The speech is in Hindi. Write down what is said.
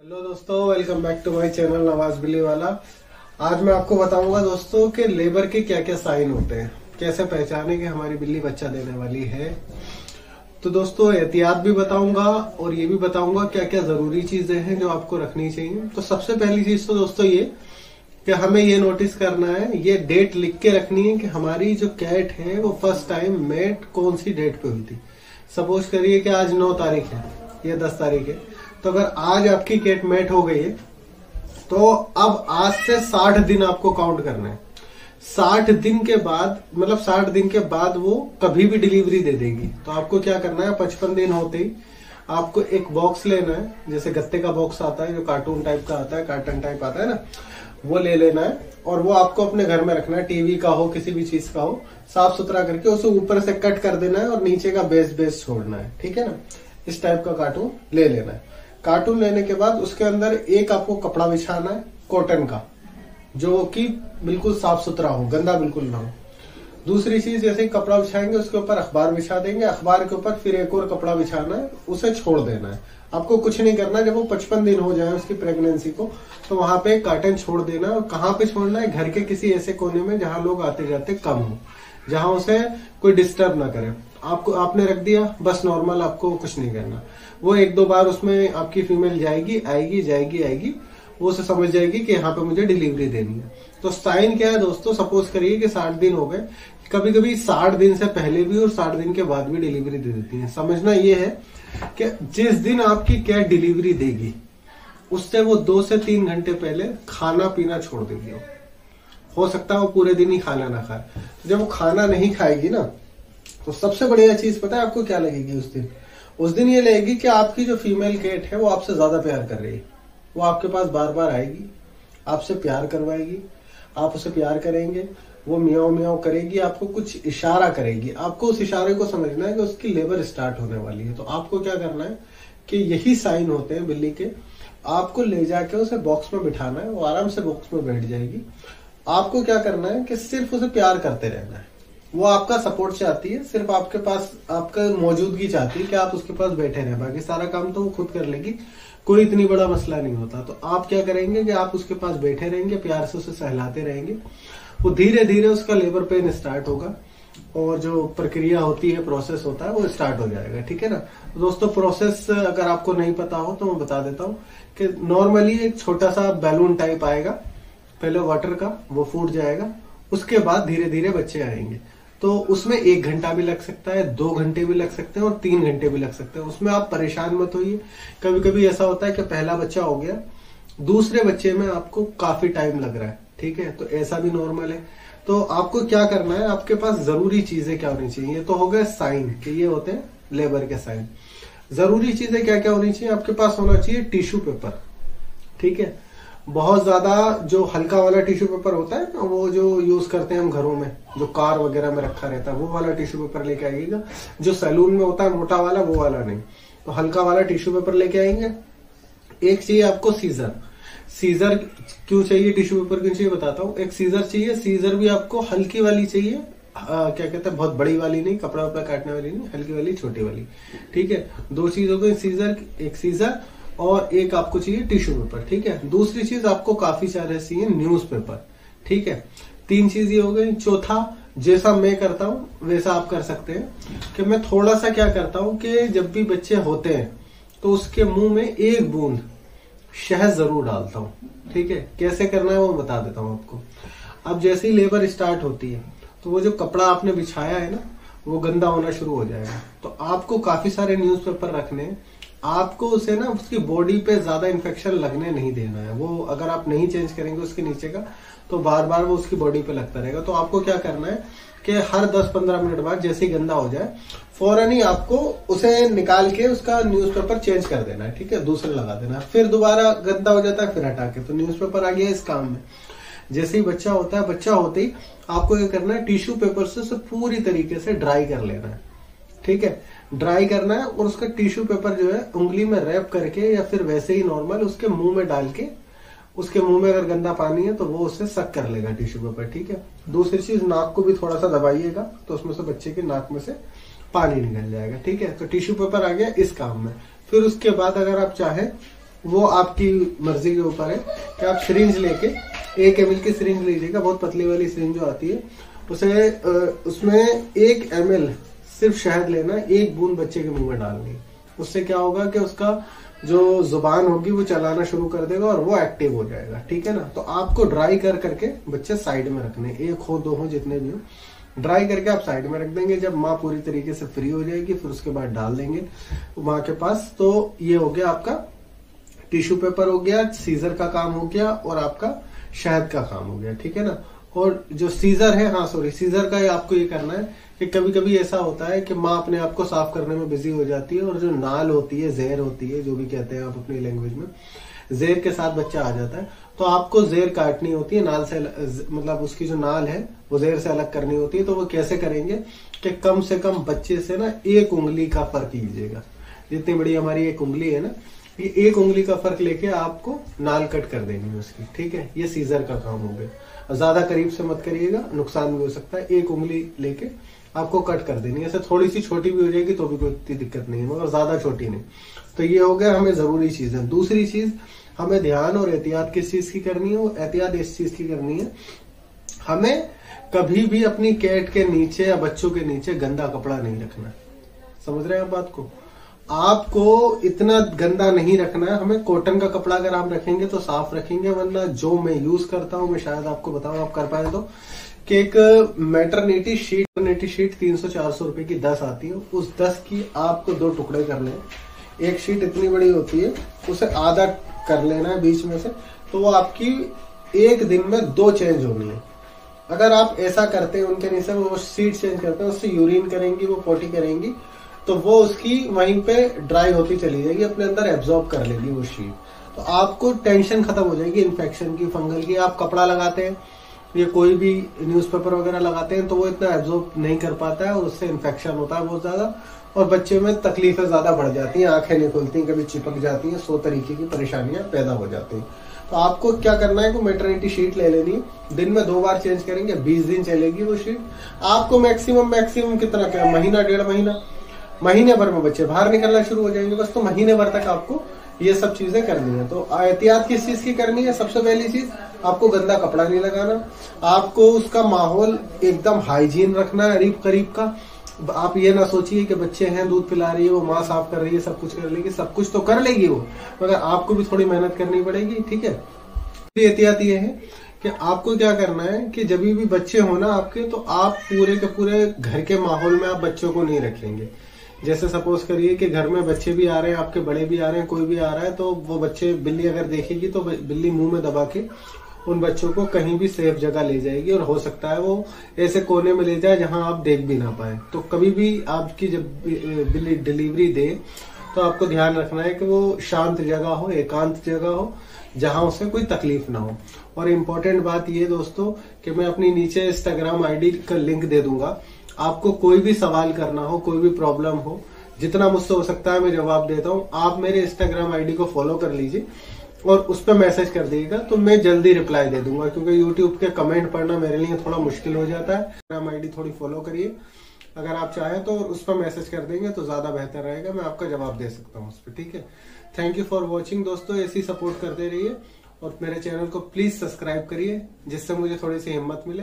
हेलो दोस्तों, welcome back to my channel Nawaz बिली वाला। आज मैं आपको बताऊँगा दोस्तों कि लेबर के क्या क्या साइन होते हैं, कैसे पहचाने कि हमारी बिल्ली बच्चा देने वाली है। तो दोस्तों, एहतियात भी बताऊँगा और ये भी बताऊँगा क्या क्या ज़रूरी चीज़ें हैं जो आपको रखनी चाहिए। तो सबसे पहली चीज़ तो दोस्तों ये कि हमें ये नोटिस करना है, ये डेट लिख के रखनी है कि हमारी जो कैट है, वो फ़र्स्ट टाइम मेट कौन सी डेट पे हुई थी। सपोज़ करिए कि आज नौ तारीख है, या दस तारीख है। तो अगर आज आपकी केट मेट हो गई तो अब आज से साठ दिन आपको काउंट करना है। साठ दिन के बाद मतलब साठ दिन के बाद वो कभी भी डिलीवरी दे देगी। तो आपको क्या करना है, पचपन दिन होते ही आपको एक बॉक्स लेना है, जैसे गत्ते का बॉक्स आता है, जो कार्टून टाइप का आता है कार्टन टाइप आता है ना, वो ले लेना है और वो आपको अपने घर में रखना है टीवी का हो, किसी भी चीज़ का हो, साफ़ सुथरा करके उसे ऊपर से कट कर देना है और नीचे का बेस बेस छोड़ना है। ठीक है ना? इस टाइप का कार्टून ले लेना है। कार्टून लेने के बाद उसके अंदर एक आपको कपड़ा बिछाना है कॉटन का, जो कि बिल्कुल साफ़ सुथरा हो, गंदा बिल्कुल ना हो। दूसरी चीज़, जैसे कपड़ा बिछाएँगे, उसके ऊपर अखबार बिछा देंगे, अखबार के ऊपर फिर एक और कपड़ा बिछाना है, उसे छोड़ देना है। आपको कुछ नहीं करना, जब वो पचपन दिन हो जाए उसकी प्रेगनेंसी को तो वहाँ पे कार्टन छोड़ देना और कहाँ पे छोड़ना है? घर के किसी ऐसे कोने में जहाँ लोग आते जाते कम हो। जहाँ उसे कोई डिस्टर्ब ना करे। आपको, आपने रख दिया, बस नॉर्मल आपको कुछ नहीं करना। वो एक दो बार उसमें आपकी फीमेल जाएगी, आएगी जाएगी, आएगी। वो उसे समझ जाएगी कि यहाँ पे मुझे डिलीवरी देनी है। तो साइन क्या है दोस्तों? सपोज़ करिए कि साठ दिन हो गए। कभी कभी साठ दिन से पहले भी और साठ दिन के बाद भी डिलीवरी दे देती है। समझना ये है कि जिस दिन आपकी कैट डिलीवरी देगी, उससे वो दो से तीन घंटे पहले खाना पीना छोड़ देगी हो सकता है वो पूरे दिन ही खाना ना खाए। तो जब वो खाना नहीं खाएगी ना तो सबसे बढ़िया चीज़ पता है आपको क्या लगेगी उस दिन? उस दिन ये लगेगी कि आपकी जो फीमेल कैट है, वो आपसे ज़्यादा प्यार कर रही है। वो आपके पास बार बार आएगी, आपसे प्यार करवाएगी, आप उसे प्यार करेंगे, वो मियाओ मियाओ करेगी, आपको कुछ इशारा करेगी। आपको उस इशारे को समझना है कि उसकी लेबर स्टार्ट होने वाली है। तो आपको क्या करना है कि यही साइन होते हैं बिल्ली के, आपको ले जाके उसे बॉक्स में बिठाना है, वो आराम से बॉक्स में बैठ जाएगी। आपको क्या करना है कि सिर्फ़ उसे प्यार करते रहना है। वो आपका सपोर्ट चाहती है, सिर्फ़ आपके पास, आपका मौजूदगी चाहती है कि आप उसके पास बैठे रहें। बाकी सारा काम तो वो खुद कर लेगी। कोई इतनी बड़ा मसला नहीं होता। तो आप क्या करेंगे कि आप उसके पास बैठे रहेंगे, प्यार से उसे सहलाते रहेंगे। वो धीरे धीरे उसका लेबर पेन स्टार्ट होगा और जो प्रक्रिया होती है प्रोसेस होता है, वो स्टार्ट हो जाएगा। ठीक है ना? दोस्तों प्रोसेस अगर आपको नहीं पता हो तो मैं बता देता हूँ कि नॉर्मली एक छोटा सा बैलून टाइप आएगा। पहले वाटर का, वो फूट जाएगा, उसके बाद धीरे धीरे बच्चे आएँगे। तो उसमें एक घंटा भी लग सकता है, दो घंटे भी लग सकते हैं और तीन घंटे भी लग सकते हैं। उसमें आप परेशान मत होइए। कभी कभी ऐसा होता है कि पहला बच्चा हो गया, दूसरे बच्चे में आपको काफ़ी टाइम लग रहा है, ठीक है? तो ऐसा भी नॉर्मल है। तो आपको क्या करना है, आपके पास ज़रूरी चीज़ें क्या होनी चाहिए? ये तो हो गए साइन कि ये होते हैं लेबर के साइन ज़रूरी चीज़ें क्या क्या होनी चाहिए? आपके पास होना चाहिए टिश्यू पेपर ठीक है? बहुत ज़्यादा जो हल्का वाला टिश्यू पेपर होता है ना वो जो यूज़ करते हैं हम घरों में जो कार वगैरह में रखा रहता है वो वाला टिश्यू पेपर लेके आइएगा। जो सैलून में होता है मोटा वाला वो वाला नहीं। तो हल्का वाला टिश्यू पेपर लेके आएँगे। एक चाहिए आपको सीजर। सीजर क्यों चाहिए? टिश्यू पेपर क्यों चाहिए? बताता हूँ। एक सीजर चाहिए। सीजर भी आपको हल्की वाली चाहिए। आ, क्या कहते हैं? बहुत बड़ी वाली नहीं कपड़ा वपड़ा काटने वाली नहीं हल्की वाली छोटी वाली। ठीक है? दो चीज़ हो गई सीजर एक सीजर और एक आपको चाहिए टिश्यू पेपर, ठीक है? दूसरी चीज़ आपको काफ़ी सारे चाहिए न्यूज़ पेपर, ठीक है? तीन चीज़ ये हो गई। चौथा, जैसा मैं करता हूँ, वैसा आप कर सकते हैं कि मैं थोड़ा सा क्या करता हूँ कि जब भी बच्चे होते हैं तो उसके मुँह में एक बूंद शहद ज़रूर डालता हूँ, ठीक है? कैसे करना है वो बता देता हूँ आपको। अब जैसे ही लेबर स्टार्ट होती है तो वो जो कपड़ा आपने बिछाया है ना, वो गंदा होना शुरू हो जाएगा। तो आपको काफ़ी सारे न्यूज़पेपर रखने हैं। आपको उसे ना उसकी बॉडी पे ज़्यादा इन्फेक्शन लगने नहीं देना है। वो अगर आप नहीं चेंज करेंगे उसके नीचे का तो बार बार वो उसकी बॉडी पे लगता रहेगा। तो आपको क्या करना है कि हर 10-15 मिनट बाद जैसे ही गंदा हो जाए, फ़ौरन ही आपको उसे निकाल के उसका न्यूज़पेपर चेंज कर देना है, ठीक है? दूसरे लगा देना फिर दोबारा गंदा हो जाता है, फिर हटा के। तो न्यूज़पेपर आ गया इस काम में। जैसे ही बच्चा होता है, बच्चा होते ही आपको क्या करना है टिश्यू पेपर से उसे पूरी तरीके से ड्राई कर लेना है, ठीक है? ड्राई करना है और उसका टिश्यू पेपर जो है उंगली में रैप करके या फिर वैसे ही नॉर्मल उसके मुँह में डाल के, उसके मुँह में अगर गंदा पानी है तो वो उसे सक कर लेगा टिश्यू पेपर ठीक है? दूसरी चीज़, नाक को भी थोड़ा सा दबाइएगा तो उसमें से बच्चे के नाक में से पानी निकल जाएगा, ठीक है? तो टिश्यू पेपर आ गया इस काम में। फिर उसके बाद अगर आप चाहें, वो आपकी मर्ज़ी के ऊपर है कि आप सिरिंज लेके, एक एम की सिरिंज लीजिएगा, बहुत पतली वाली सिरिंज जो आती है, उसे उसमें एक एम सिर्फ़ शहद लेना, एक बूंद बच्चे के मुँह में डालनी। उससे क्या होगा कि उसका जो ज़ुबान होगी, वो चलाना शुरू कर देगा और वो एक्टिव हो जाएगा, ठीक है ना? तो आपको ड्राई कर करके बच्चे साइड में रखने, एक हो, दो हो, जितने भी हो ड्राई करके आप साइड में रख देंगे। जब माँ पूरी तरीके से फ्री हो जाएगी, फिर उसके बाद डाल देंगे माँ के पास। तो ये हो गया आपका टिश्यू पेपर हो गया सीजर का काम हो गया और आपका शहद का काम हो गया, ठीक है ना? और जो सीजर है हाँ सॉरी सीजर का आपको ये करना है कि कभी कभी ऐसा होता है कि माँ अपने आप को साफ़ करने में बिज़ी हो जाती है और जो नाल होती है जहर होती है, जो भी कहते हैं आप अपनी लैंग्वेज में, जेर के साथ बच्चा आ जाता है तो आपको जेर काटनी होती है, नाल से मतलब उसकी जो नाल है, वो जेर से अलग करनी होती है तो वो कैसे करेंगे कि कम से कम बच्चे से ना एक उंगली का फ़र्क लीजिएगा। जितनी बड़ी हमारी एक उंगली है ना ये एक उंगली का फ़र्क लेके आपको नाल कट कर देनी है उसकी, ठीक है? ये सीजर का काम हो गया। ज़्यादा करीब से मत करिएगा, नुकसान भी हो सकता है। एक उंगली लेके आपको कट कर देनी है। ऐसे थोड़ी सी छोटी भी हो जाएगी तो भी कोई इतनी दिक्कत नहीं है, मगर ज़्यादा छोटी नहीं। तो ये हो गया हमें ज़रूरी चीज़ है। दूसरी चीज़, हमें ध्यान और एहतियात किस चीज़ की करनी है? वो एहतियात इस चीज़ की करनी है। हमें कभी भी अपनी कैट के नीचे या बच्चों के नीचे गंदा कपड़ा नहीं रखना। समझ रहे हैं आप बात को? आपको इतना गंदा नहीं रखना है। हमें कॉटन का कपड़ा अगर आप रखेंगे तो साफ़ रखेंगे, वरना जो मैं यूज़ करता हूँ, मैं शायद आपको बताऊँ, आप कर पाए तो। कि एक मेटरनिटी शीट मेटरनिटी शीट तीन सौ, चार सौ रुपए की दस आती है। उस दस की आपको दो टुकड़े करने हैं एक शीट इतनी बड़ी होती है, उसे आधा कर लेना है बीच में से तो वो आपकी एक दिन में दो चेंज होनी है अगर आप ऐसा करते हैं, उनके नीचे वो सीट चेंज करते हैं, उससे यूरिन करेंगी, वो पोटी करेंगी तो वो उसकी वहीं पे ड्राई होती चली जाएगी, अपने अंदर एब्जॉर्ब कर लेगी वो शीट तो आपको टेंशन खत्म हो जाएगी इन्फेक्शन की फंगल की। आप कपड़ा लगाते हैं, या कोई भी न्यूज़पेपर वगैरह लगाते हैं तो वो इतना एब्जॉर्ब नहीं कर पाता है और उससे इन्फेक्शन होता है बहुत ज़्यादा। और बच्चे में तकलीफें ज़्यादा बढ़ जाती हैं, आँखें नहीं खुलती, कभी चिपक जाती हैं, सौ तरीके की परेशानियाँ पैदा हो जाती हैं। तो आपको क्या करना है कि मेटर्निटी शीट ले लेनी दिन में दो बार चेंज करेंगे, बीस दिन चलेगी वो शीट आपको मैक्सिमम मैक्सिमम कितना क्या महीना, डेढ़ महीना? महीने भर में बच्चे बाहर निकलना शुरू हो जाएँगे, बस तो महीने भर तक आपको ये सब चीज़ें करनी है। तो एहतियात किस चीज़ की करनी है? सबसे पहली चीज़, आपको गंदा कपड़ा नहीं लगाना। आपको उसका माहौल एकदम हाइजीन रखना है करीब करीब का। आप ये ना सोचिए कि बच्चे हैं, दूध पिला रही है, वो माँ साफ़ कर रही है, सब कुछ कर लेगी, सब कुछ तो कर लेगी वो, मगर आपको भी थोड़ी मेहनत करनी पड़ेगी, ठीक है? एहतियात ये है कि आपको क्या करना है कि जब भी बच्चे हो ना आपके तो आप पूरे के पूरे घर के माहौल में आप बच्चों को नहीं रखेंगे। जैसे सपोज़ करिए कि घर में बच्चे भी आ रहे हैं, आपके बड़े भी आ रहे हैं, कोई भी आ रहा है तो वो बच्चे बिल्ली अगर देखेगी तो बिल्ली मुँह में दबा के उन बच्चों को कहीं भी सेफ़ जगह ले जाएगी और हो सकता है वो ऐसे कोने में ले जाए जहाँ आप देख भी ना पाए। तो कभी भी आपकी जब बिल्ली डिलीवरी दे तो आपको ध्यान रखना है कि वो शांत जगह हो, एकांत जगह हो, जहाँ उसे कोई तकलीफ़ ना हो। और इम्पोर्टेंट बात ये दोस्तों कि मैं अपनी नीचे इंस्टाग्राम आईडी का लिंक दे दूँगा। आपको कोई भी सवाल करना हो, कोई भी प्रॉब्लम हो, जितना मुझसे हो सकता है मैं जवाब देता हूँ। आप मेरे इंस्टाग्राम आईडी को फॉलो कर लीजिए और उस पर मैसेज कर दीजिएगा तो मैं जल्दी रिप्लाई दे दूँगा, क्योंकि यूट्यूब के कमेंट पढ़ना मेरे लिए थोड़ा मुश्किल हो जाता है। इंस्टाग्राम आईडी थोड़ी फॉलो करिए। अगर आप चाहें तो उस पर मैसेज कर देंगे तो ज़्यादा बेहतर रहेगा, मैं आपका जवाब दे सकता हूँ उस पर ठीक है? थैंक यू फॉर वॉचिंग दोस्तों, ऐसी सपोर्ट करते रहिए और मेरे चैनल को प्लीज़ सब्सक्राइब करिए, जिससे मुझे थोड़ी सी हिम्मत मिले।